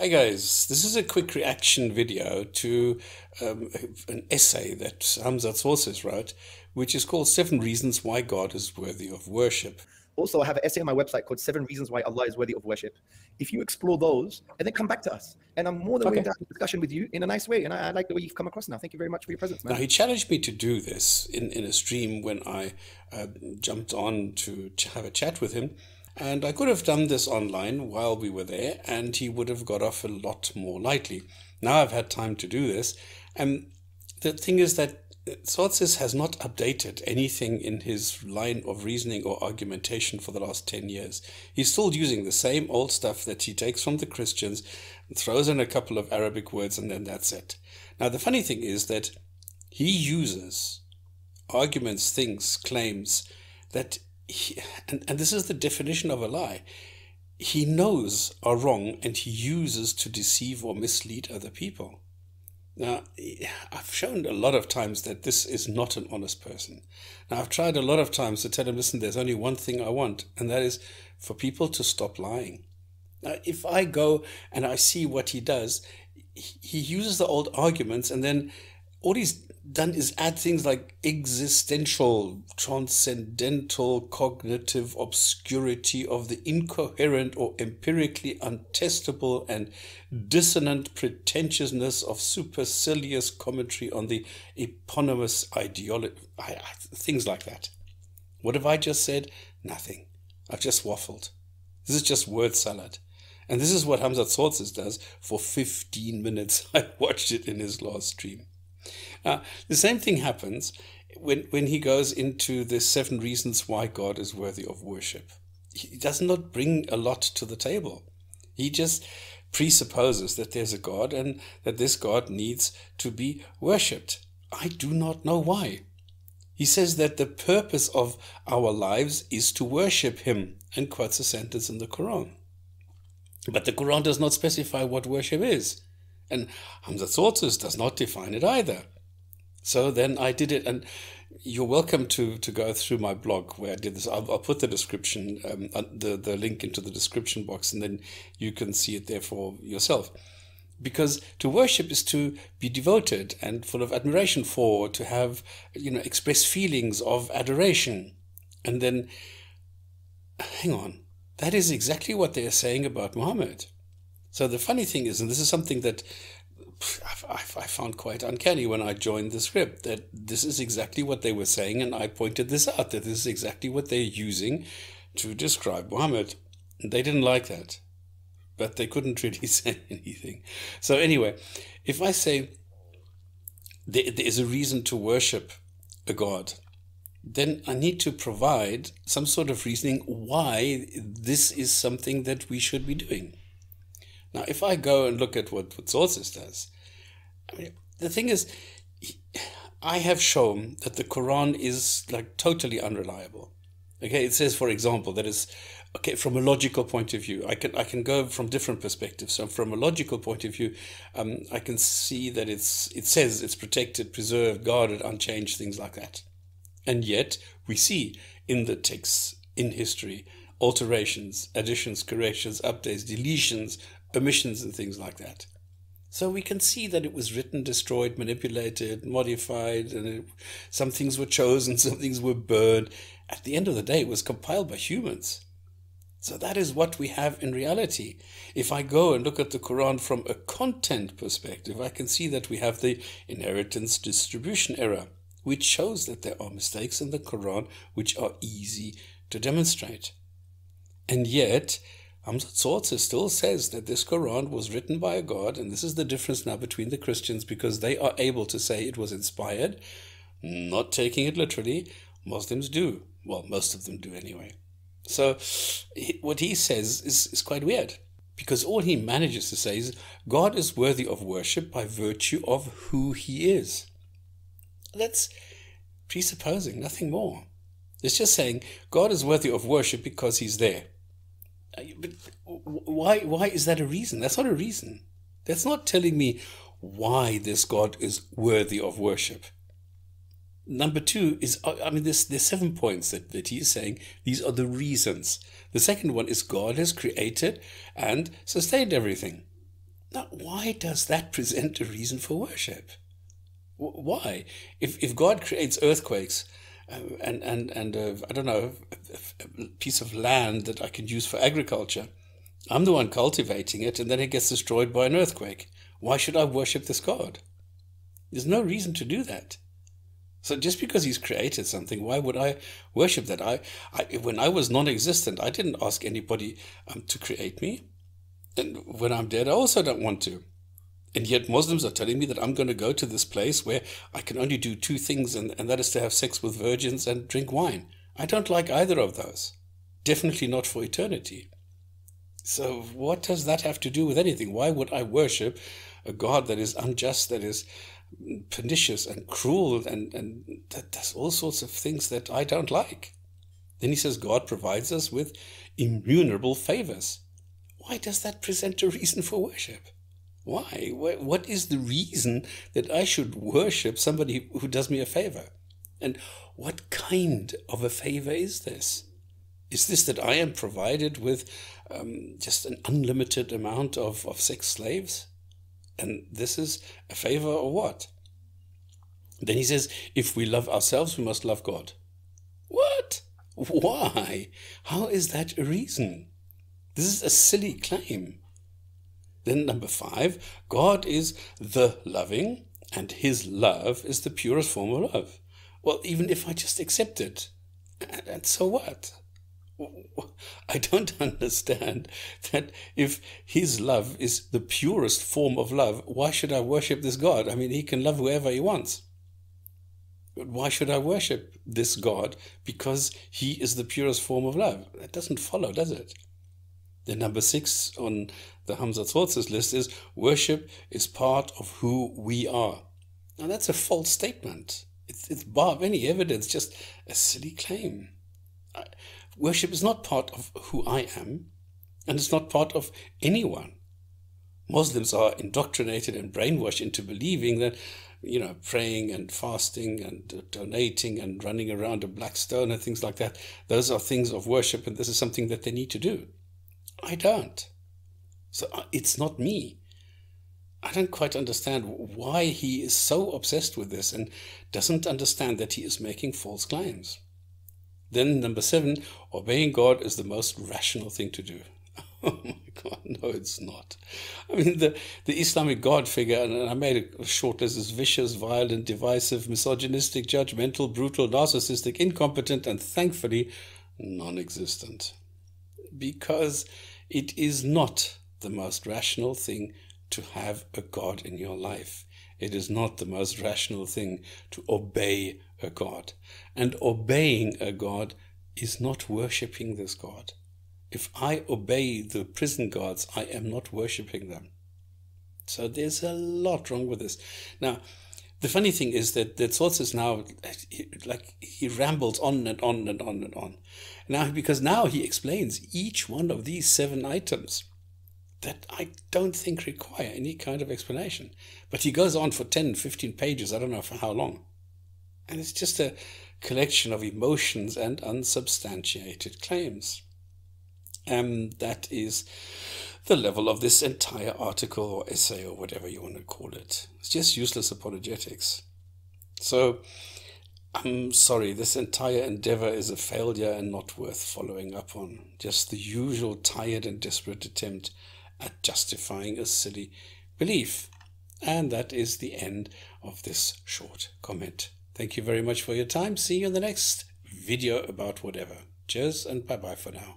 Hi guys, this is a quick reaction video to um, an essay that Hamza Tzortzis wrote, which is called Seven Reasons Why God is Worthy of Worship. Also, I have an essay on my website called Seven Reasons Why Allah is Worthy of Worship. If you explore those and then come back to us, and I'm more than willing to have a discussion with you in a nice way. And I, I, like the way you've come across now. Thank you very much for your presence, man. Now, he challenged me to do this in, in a stream when I uh, jumped on to have a chat with him. And I could have done this online while we were there, and he would have got off a lot more lightly. Now I've had time to do this. And the thing is that Tzortzis has not updated anything in his line of reasoning or argumentation for the last 10 years. He's still using the same old stuff that he takes from the Christians, throws in a couple of Arabic words, and then that's it. Now, the funny thing is that he uses arguments, things, claims that and, and this is the definition of a lie, he knows are wrong and he uses to deceive or mislead other people. Now, I've shown a lot of times that this is not an honest person. Now, I've tried a lot of times to tell him, listen, there's only one thing I want, and that is for people to stop lying. Now, if I go and I see what he does, he uses the old arguments and then all he's done is add things like existential, transcendental, cognitive obscurity of the incoherent or empirically untestable and dissonant pretentiousness of supercilious commentary on the eponymous ideology, things like that. What have I just said? Nothing. I've just waffled. This is just word salad. And this is what Hamza Tzortzis does for 15 minutes. I watched it in his last stream. Uh, the same thing happens when, when he goes into the seven reasons why God is worthy of worship. He does not bring a lot to the table. He just presupposes that there's a God and that this God needs to be worshipped. I do not know why. He says that the purpose of our lives is to worship Him and quotes a sentence in the Quran. But the Quran does not specify what worship is. And Hamza Tzortzis does not define it either. So then I did it, and you're welcome to to go through my blog where I did this. I'll, I'll put the description, um, uh, the the link into the description box, and then you can see it there for yourself. Because to worship is to be devoted and full of admiration for, to have you know express feelings of adoration, and then hang on, that is exactly what they are saying about Muhammad. So the funny thing is, and this is something that I, found quite uncanny when I joined the script, that this is exactly what they were saying, and I pointed this out, that this is exactly what they're using to describe Muhammad. They didn't like that, but they couldn't really say anything. So anyway, if I say there, there is a reason to worship a God, then I need to provide some sort of reasoning why this is something that we should be doing. Now, if I go and look at what, what Tzortzis does, I mean, the thing is, I have shown that the Quran is like totally unreliable. Okay, it says, for example, that is okay from a logical point of view. I can I can go from different perspectives. So from a logical point of view, um, I can see that it's it says it's protected, preserved, guarded, unchanged, things like that. And yet we see in the texts in history alterations, additions, corrections, updates, deletions, omissions and things like that. So we can see that it was written, destroyed, manipulated, modified, and it, some things were chosen, some things were burned. At the end of the day, it was compiled by humans. So that is what we have in reality. If I go and look at the Quran from a content perspective, I can see that we have the inheritance distribution error, which shows that there are mistakes in the Quran which are easy to demonstrate. And yet, Hamza Tzortzis still says that this Quran was written by a God, and this is the difference now between the Christians because they are able to say it was inspired, not taking it literally. Muslims do. Well, most of them do anyway. So, what he says is, is quite weird because all he manages to say is God is worthy of worship by virtue of who he is. That's presupposing, nothing more. It's just saying God is worthy of worship because he's there. But why, why is that a reason? That's not a reason. That's not telling me why this God is worthy of worship. Number two is, uh, I mean, there's, there's seven points that, that he's saying. These are the reasons. The second one is God has created and sustained everything. Now, why does that present a reason for worship? Why? If, if God creates earthquakes uh, and, and, and uh, I don't know, a, a piece of land that I can use for agriculture, I'm the one cultivating it and then it gets destroyed by an earthquake. Why should I worship this God? There's no reason to do that. So just because he's created something, why would I worship that? I, I when I was non-existent, I didn't ask anybody um, to create me. And when I'm dead, I also don't want to. And yet Muslims are telling me that I'm going to go to this place where I can only do two things, and, and that is to have sex with virgins and drink wine. I don't like either of those. Definitely not for eternity. So what does that have to do with anything? Why would I worship a God that is unjust, that is pernicious and cruel, and, and that does all sorts of things that I don't like? Then he says God provides us with immunerable favors. Why does that present a reason for worship? Why? What is the reason that I should worship somebody who does me a favor? And what kind of a favor is this? Is this that I am provided with um, just an unlimited amount of, of sex slaves? And this is a favor or what? Then he says, if we love ourselves, we must love God. What? Why? How is that a reason? This is a silly claim. Then, number five, God is the loving, and his love is the purest form of love. Well, even if I just accept it, and so what? I don't understand that if his love is the purest form of love, why should I worship this God? I mean, he can love whoever he wants. But why should I worship this God? Because he is the purest form of love. That doesn't follow, does it? Then number six on the Hamza Tzortzis list is worship is part of who we are. Now that's a false statement. It's, it's bar of any evidence, just a silly claim. I, worship is not part of who I am, and it's not part of anyone. Muslims are indoctrinated and brainwashed into believing that, you know, praying and fasting and donating and running around a black stone and things like that, those are things of worship, and this is something that they need to do. I don't. So uh, it's not me. I don't quite understand why he is so obsessed with this and doesn't understand that he is making false claims. Then, number seven, obeying God is the most rational thing to do. Oh my God, no, it's not. I mean, the, the Islamic God figure, and I made a short list, is vicious, violent, divisive, misogynistic, judgmental, brutal, narcissistic, incompetent, and thankfully non existent. Because it is not the most rational thing to have a God in your life. It is not the most rational thing to obey a God. And obeying a God is not worshipping this God. If I obey the prison guards, I am not worshipping them. So there's a lot wrong with this. Now, the funny thing is that that Tzortzis now, like he rambles on and on and on and on. Now, because now he explains each one of these seven items that I don't think require any kind of explanation. But he goes on for 10, 15 pages, I don't know for how long. And it's just a collection of emotions and unsubstantiated claims. And that is the level of this entire article or essay or whatever you want to call it. It's just useless apologetics. So, I'm sorry, this entire endeavor is a failure and not worth following up on. Just the usual tired and desperate attempt at justifying a silly belief. And that is the end of this short comment. Thank you very much for your time. See you in the next video about whatever. Cheers and bye bye for now.